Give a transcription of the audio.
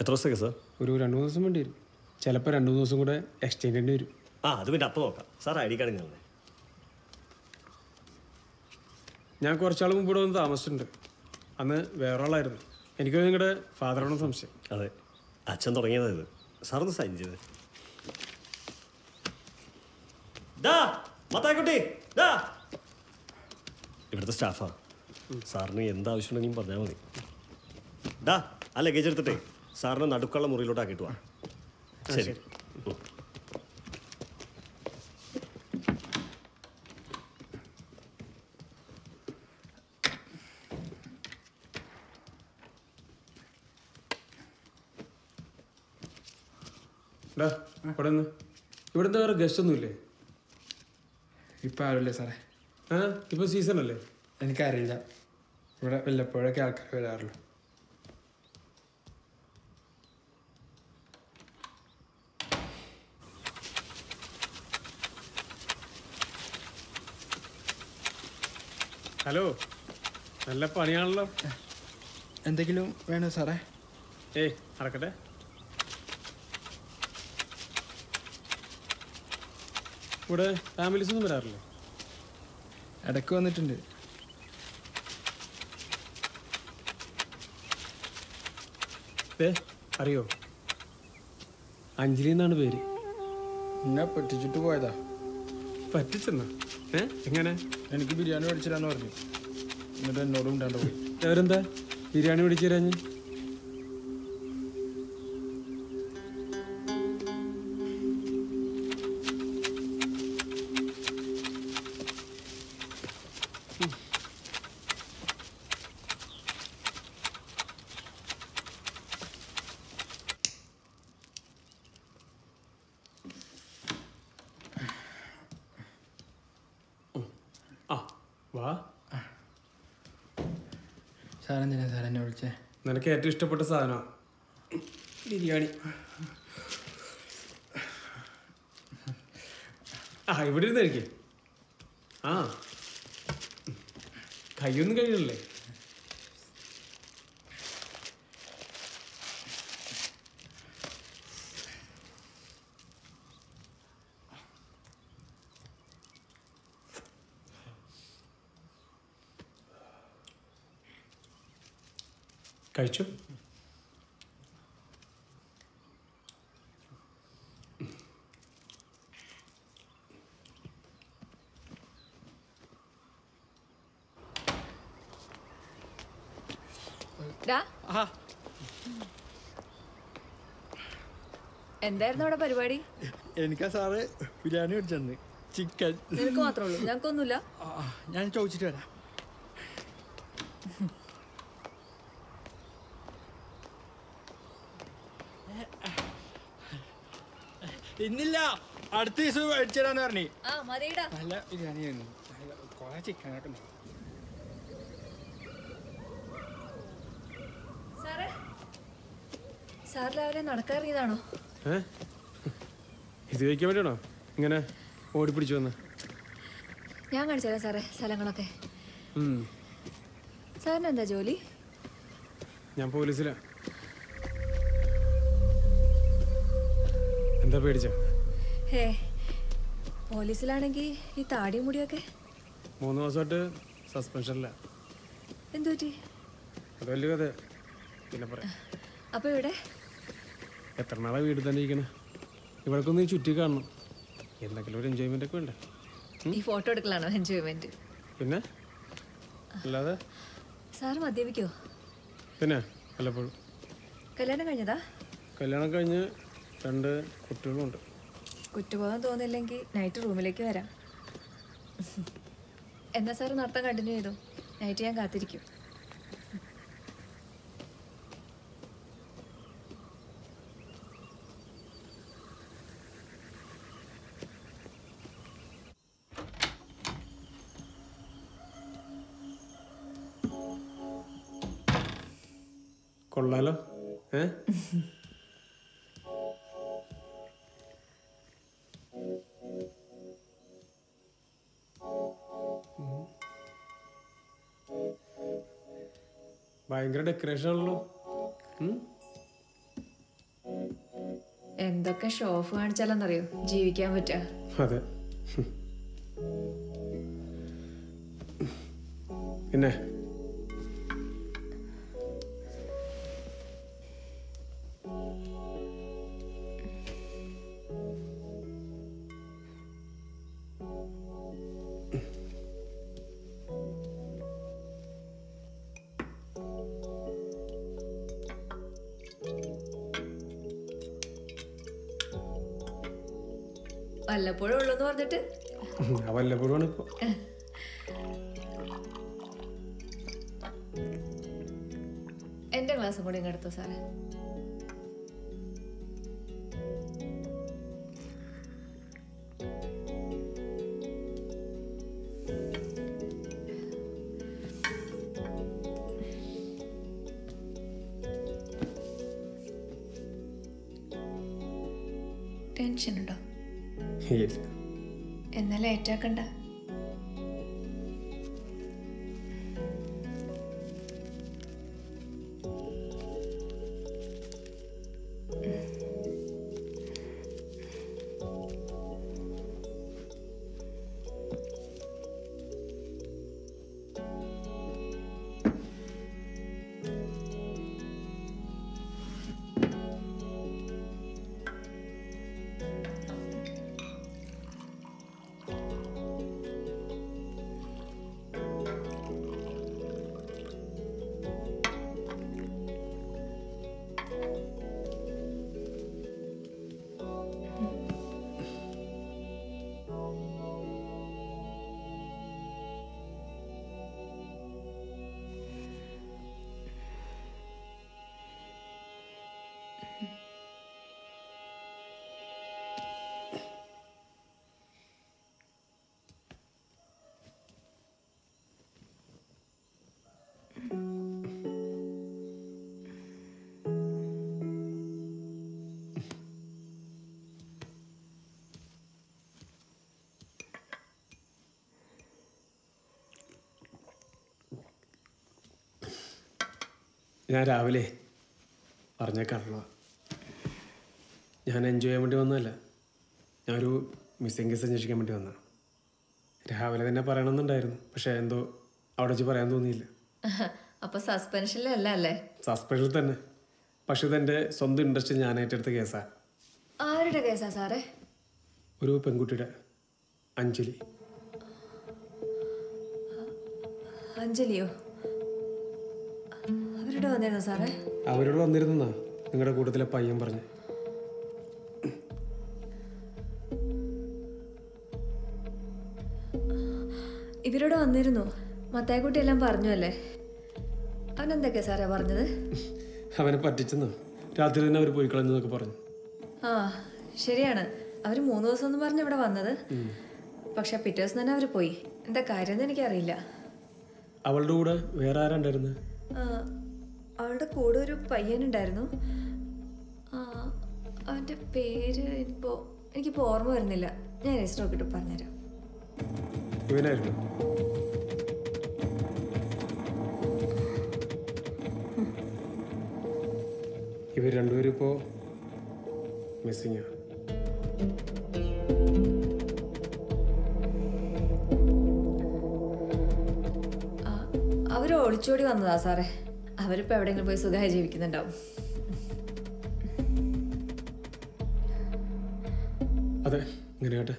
എത്ര ദിവസമൊക്കെ സാർ ഒരു രണ്ട് മൂന്ന് ദിവസം വേണ്ടി വരും. ചിലപ്പോൾ രണ്ട് മൂന്ന് ദിവസം കൂടെ എക്സ്റ്റെൻഡ് ചെയ്യേണ്ടി വരും. ആ അത് പിന്നെ അപ്പം നോക്കാം. സാർ ഐ ഡി കാർഡ് നിങ്ങളെ ഞാൻ കുറച്ചാൾ മുമ്പ് ഇവിടെ വന്ന് താമസിച്ചിട്ടുണ്ട്. അന്ന് വേറെ ആളായിരുന്നു എനിക്ക് നിങ്ങളുടെ ഫാദറാണോ സംശയം. അതെ. അച്ഛൻ തുടങ്ങിയത് ഇത്. സാർ ഒന്ന് സൈൻ ചെയ്ത്. ഇവിടുത്തെ സ്റ്റാഫാ സാറിന് എന്താവശ്യമുണ്ടെങ്കിലും പറഞ്ഞാൽ മതി. ഡാ ആ ലഗേജ് എടുത്തിട്ടേ. സാറിന് നടുക്കുള്ള മുറിയിലോട്ട് ആക്കിയിട്ട് വാ. ശരി. ഇവിടെ നിന്ന്. ഇവിടെ എന്താ വേറെ ഗസ്റ്റ് ഒന്നുമില്ലേ ഇപ്പം ആരുമില്ലേ സാറേ? ആ ഇപ്പോൾ സീസൺ അല്ലേ? എനിക്കറിയില്ല. ഇവിടെ വല്ലപ്പോഴൊക്കെ ആൾക്കാർ വരാറുള്ളൂ. ഹലോ. നല്ല പണിയാണല്ലോ. എന്തെങ്കിലും വേണോ സാറേ? ഏയ് നടക്കട്ടെ. ഇവിടെ ഫാമിലീസ് ഒന്നും വരാറില്ലേ? ഇടയ്ക്ക് വന്നിട്ടുണ്ട്. ഏ അറിയോ? അഞ്ജലി എന്നാണ് പേര്. എന്നെ പറ്റിച്ചിട്ട് പോയതാ. പറ്റിച്ചെന്നാ? ഏ എങ്ങനെ? എനിക്ക് ബിരിയാണി മേടിച്ചിരാന്ന് പറഞ്ഞു. എന്നിട്ട് എന്നോടും ഉണ്ടാണ്ട് പോയി. അവരെന്താ? ബിരിയാണി മേടിച്ചു തരാഞ്ഞ് വാ. സാറെന്തിനാ സാർ എന്നെ വിളിച്ചേ? നിനക്ക് ഏറ്റവും ഇഷ്ടപ്പെട്ട സാധനമാണ് ബിരിയാണി. ആ ഇവിടെ ഇരുന്ന് കഴിക്കേ. ആ. കൈയൊന്നും കഴിയണല്ലേ കഴിച്ചു. എന്തായിരുന്നു അവിടെ പരിപാടി? എനിക്കാ സാറേ ബിരിയാണി മേടിച്ചെന്ന്. ചിക്കൻ. നിനക്ക് മാത്രമേ ഉള്ളൂ. ഞങ്ങൾക്കൊന്നുമില്ല. ഞാൻ ചോദിച്ചിട്ട് വരാം. ഇന്നില്ല അടുത്ത ദിവസം മേടിച്ചു തരാന്ന് പറഞ്ഞു. ആ മതിയിടാ. നല്ല ബിരിയാണി ആയിരുന്നു. കുറെ ചിക്കനൊക്കെ ഉണ്ട് സാറേ സാർ രാവിലെ നടക്കാറിയതാണോ ഇത് കഴിക്കാൻ വേണ്ടിയാണോ ഇങ്ങനെ ഓടിപ്പിടിച്ചു വന്ന്. ഞാൻ കാണിച്ചു തരാം സാറേ സ്ഥലങ്ങളൊക്കെ. സാറിന് എന്താ ജോലി? ഞാൻ പോലീസിലാ. എന്താ പേടിച്ച? ഹേ പോലീസിലാണെങ്കിൽ ഈ താടിയും മുടിയൊക്കെ? മൂന്ന് മാസമായിട്ട് സസ്പെൻഷനില്ല എന്തുപറ്റി? അത് വലിയ കഥ പിന്നെ പറയാം. അപ്പൊ ഇവിടെ എത്ര നാളെ വീട് തന്നെ ഇരിക്കണേ? ഇവിടേക്കൊന്ന് ഈ ചുറ്റി കാണണം. എന്തെങ്കിലും ഒരു എൻജോയ്മെന്റ് ഒക്കെ വേണ്ടേ? ഈ ഫോട്ടോ എടുക്കലാണോ എൻജോയ്മെന്റ് പിന്നെ? അല്ലാതെ? സാർ മദ്യപിക്കോ? പിന്നെ? വല്ലപ്പോഴും. കല്യാണം കഴിഞ്ഞതാ? കല്യാണം കഴിഞ്ഞ് രണ്ട് കുട്ടികളുണ്ട്. കുറ്റബോധം തോന്നില്ലെങ്കിൽ നൈറ്റ് റൂമിലേക്ക് വരാം. എന്നാ സാർ നടത്താൻ കണ്ടിന്യൂ ചെയ്തു. നൈറ്റ് ഞാൻ കാത്തിരിക്കും. കൊള്ളാലോ. ഏ? ഭയങ്കര ഡെക്കറേഷൻ ആണല്ലോ എന്തൊക്കെ ഷോ ഓഫ് കാണിച്ചാലെന്നറിയോ? ജീവിക്കാൻ പറ്റാ അതെ. പിന്നെ? വല്ലപ്പോഴും ഉള്ളെന്ന് പറഞ്ഞിട്ട് വല്ലപ്പോഴും ഇപ്പോ. എന്റെ ക്ലാസ് കൂടി എടുത്തോ സാറേ. ടെൻഷൻ ഉണ്ടോ ഇല്ല എന്നാ ഞാൻ രാവിലെ പറഞ്ഞേക്കാണല്ലോ ഞാൻ എൻജോയ് ചെയ്യാൻ വേണ്ടി വന്നതല്ല. ഞാനൊരു മിസ്സിംഗ് കേസ് അന്വേഷിക്കാൻ വേണ്ടി വന്ന രാവിലെ തന്നെ പറയണമെന്നുണ്ടായിരുന്നു. പക്ഷെ എന്തോ അവിടെ വെച്ച് പറയാൻ തോന്നിയില്ല. അപ്പൊ സസ്പെൻഷനിലല്ല അല്ലേ? സസ്പെൻഷൻ തന്നെ. പക്ഷെ ഇതെന്റെ സ്വന്തം ഇൻട്രസ്റ്റ് ഞാൻ ഏറ്റെടുത്ത കേസാ. ആരുടെ കേസാ സാറേ? ഒരു പെൺകുട്ടിയുടെ അഞ്ജലി. അഞ്ജലിയോ? അവരുടെ വന്നിരുന്നോ സാറേ? അവരോട് വന്നിരുന്നാ നിങ്ങളുടെ കൂട്ടത്തിലെ പയ്യൻ പറഞ്ഞു. ഇവരോട് വന്നിരുന്നു? മത്തായിക്കുട്ടി എല്ലാം പറഞ്ഞു അല്ലേ? അവൻ എന്തൊക്കെയാ സാറേ പറഞ്ഞത്? അവനെ പറ്റിച്ചെന്നു? രാത്രി തന്നെ അവർ പോയി കളഞ്ഞെന്നൊക്കെ പറഞ്ഞു. ആ ശരിയാണ്. അവർ മൂന്ന് ദിവസം എന്ന് പറഞ്ഞു ഇവിടെ വന്നത്. പക്ഷെ പിറ്റേ ദിവസം തന്നെ അവർ പോയി. എന്താ കാര്യം എന്ന് എനിക്കറിയില്ല. അവളുടെ കൂടെ വേറെ ആരാണ്ടായിരുന്നു അവളുടെ കൂടെ ഒരു പയ്യനുണ്ടായിരുന്നു. ആ, അവന്റെ പേര് ഇപ്പോൾ എനിക്കിപ്പോൾ ഓർമ്മ വരുന്നില്ല. ഞാൻ രജിസ്റ്റർ നോക്കിയിട്ട് പറഞ്ഞുതരാം. ഇവർ രണ്ടുപേരും ഇപ്പോൾ മിസ്സിങ് അവർ ഒളിച്ചോടി വന്നതാ സാറേ. അവരിപ്പോൾ എവിടെയെങ്കിലും പോയി സുഖമായി ജീവിക്കുന്നുണ്ടാവും. അതെ ഇങ്ങനെ കേട്ടെ.